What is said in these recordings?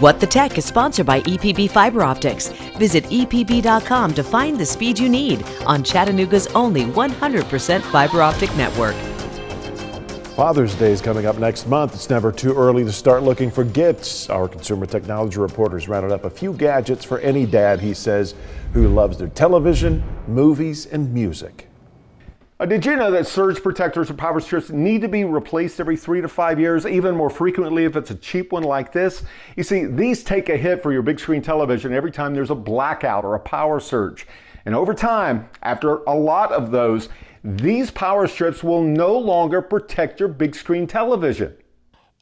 What the Tech is sponsored by EPB Fiber Optics. Visit EPB.com to find the speed you need on Chattanooga's only 100% fiber optic network. Father's Day is coming up next month. It's never too early to start looking for gifts. Our consumer technology reporters rounded up a few gadgets for any dad, he says, who loves their television, movies, and music. Uh, did you know that surge protectors or power strips need to be replaced every three to five years, even more frequently if it's a cheap one like this? You see, these take a hit for your big screen television every time there's a blackout or a power surge. And over time, after a lot of those, these power strips will no longer protect your big screen television.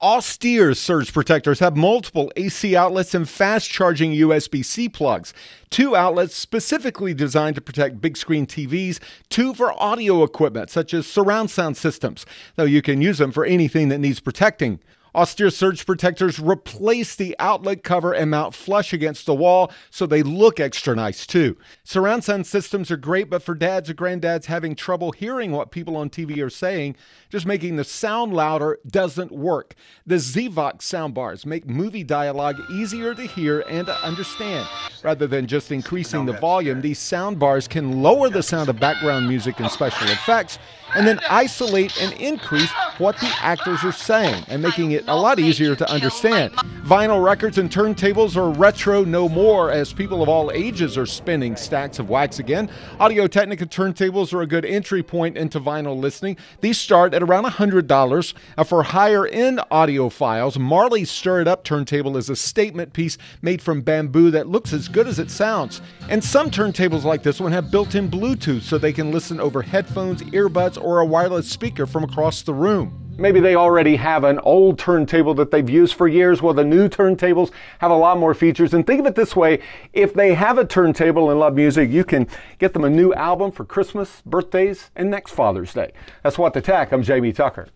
Austere surge protectors have multiple AC outlets and fast charging USB C plugs. Two outlets specifically designed to protect big screen TVs, two for audio equipment such as surround sound systems, though you can use them for anything that needs protecting. Austere surge protectors replace the outlet cover and mount flush against the wall so they look extra nice too. Surround sound systems are great, but for dads or granddads having trouble hearing what people on TV are saying, just making the sound louder doesn't work. The Zvox soundbars make movie dialogue easier to hear and to understand. Rather than just increasing the volume, these soundbars can lower the sound of background music and special effects and then isolate and increase what the actors are saying and making it a lot easier to understand. Vinyl records and turntables are retro no more as people of all ages are spinning stacks of wax again. Audio Technica turntables are a good entry point into vinyl listening. These start at around $100. Uh, for higher end audiophiles, Marley's Stir It Up turntable is a statement piece made from bamboo that looks as good as it sounds. And some turntables like this one have built in Bluetooth so they can listen over headphones, earbuds, or a wireless speaker from across the room. Maybe they already have an old turntable that they've used for years. Well, the new turntables have a lot more features. And think of it this way if they have a turntable and love music, you can get them a new album for Christmas, birthdays, and next Father's Day. That's What the Tech. I'm Jamie Tucker.